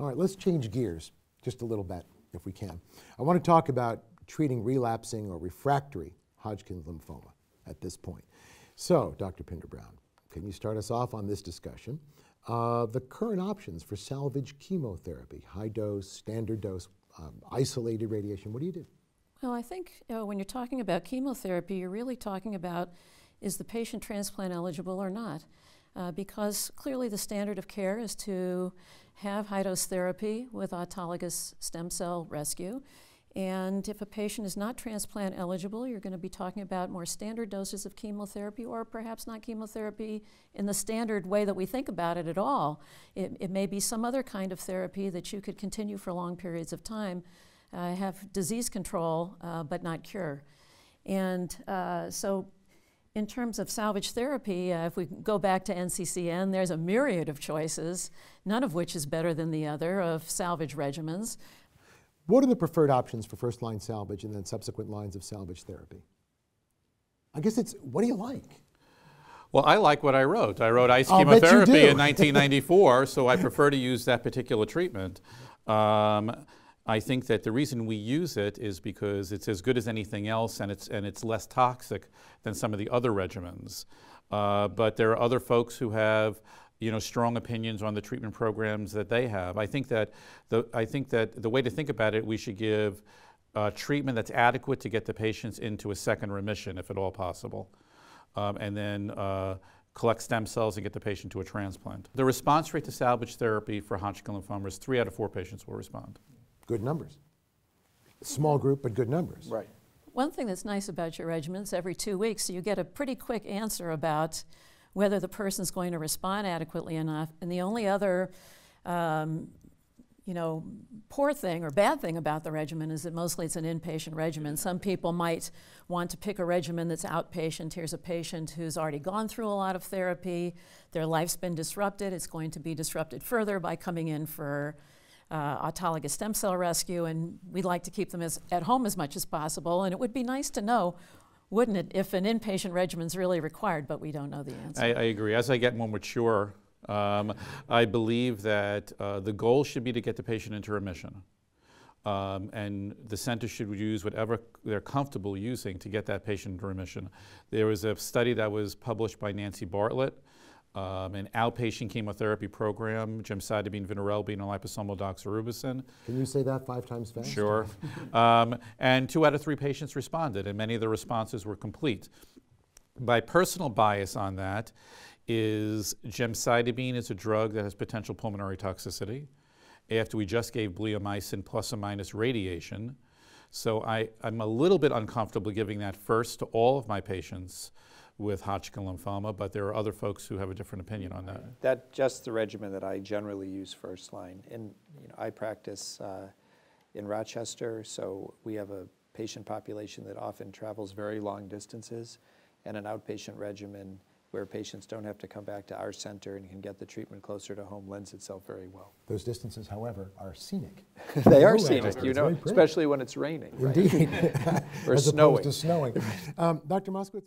right, let's change gears just a little bit, if we can. I want to talk about treating relapsing or refractory Hodgkin's lymphoma at this point. So, Dr. Pinder-Brown, can you start us off on this discussion? Uh, the current options for salvage chemotherapy, high dose, standard dose, um, isolated radiation, what do you do? Well, I think uh, when you're talking about chemotherapy, you're really talking about is the patient transplant eligible or not? Uh, because clearly the standard of care is to have high dose therapy with autologous stem cell rescue. And if a patient is not transplant eligible, you're going to be talking about more standard doses of chemotherapy or perhaps not chemotherapy in the standard way that we think about it at all. It, it may be some other kind of therapy that you could continue for long periods of time, uh, have disease control, uh, but not cure. And uh, so in terms of salvage therapy, uh, if we go back to NCCN, there's a myriad of choices, none of which is better than the other, of salvage regimens. What are the preferred options for first line salvage and then subsequent lines of salvage therapy? I guess it's what do you like? Well, I like what I wrote. I wrote ICE chemotherapy in 1994, so I prefer to use that particular treatment. Um, I think that the reason we use it is because it's as good as anything else and it's, and it's less toxic than some of the other regimens. Uh, but there are other folks who have you know, strong opinions on the treatment programs that they have. I think that the, I think that the way to think about it, we should give uh, treatment that's adequate to get the patients into a second remission, if at all possible, um, and then uh, collect stem cells and get the patient to a transplant. The response rate to salvage therapy for Hodgkin lymphoma is three out of four patients will respond. Good numbers. Small group, but good numbers. Right. One thing that's nice about your regimens, every two weeks, you get a pretty quick answer about whether the person's going to respond adequately enough. And the only other, um, you know, poor thing or bad thing about the regimen is that mostly it's an inpatient regimen. Some people might want to pick a regimen that's outpatient. Here's a patient who's already gone through a lot of therapy. Their life's been disrupted. It's going to be disrupted further by coming in for uh, autologous stem cell rescue, and we'd like to keep them as, at home as much as possible. And it would be nice to know wouldn't it, if an inpatient regimen is really required, but we don't know the answer. I, I agree. As I get more mature, um, I believe that uh, the goal should be to get the patient into remission. Um, and the center should use whatever they're comfortable using to get that patient into remission. There was a study that was published by Nancy Bartlett um, an outpatient chemotherapy program, gemcitabine, vinorelbine, and liposomal doxorubicin. Can you say that five times fast? Sure. um, and two out of three patients responded, and many of the responses were complete. My personal bias on that is gemcitabine is a drug that has potential pulmonary toxicity. After we just gave bleomycin plus or minus radiation, so I, I'm a little bit uncomfortable giving that first to all of my patients with Hodgkin lymphoma, but there are other folks who have a different opinion on that. That's just the regimen that I generally use first line. And you know, I practice uh, in Rochester, so we have a patient population that often travels very long distances, and an outpatient regimen where patients don't have to come back to our center and can get the treatment closer to home lends itself very well. Those distances, however, are scenic. they are scenic, you know, especially when it's raining. Indeed. Right? or As snowing. opposed to snowing. Um, Dr. Moskowitz?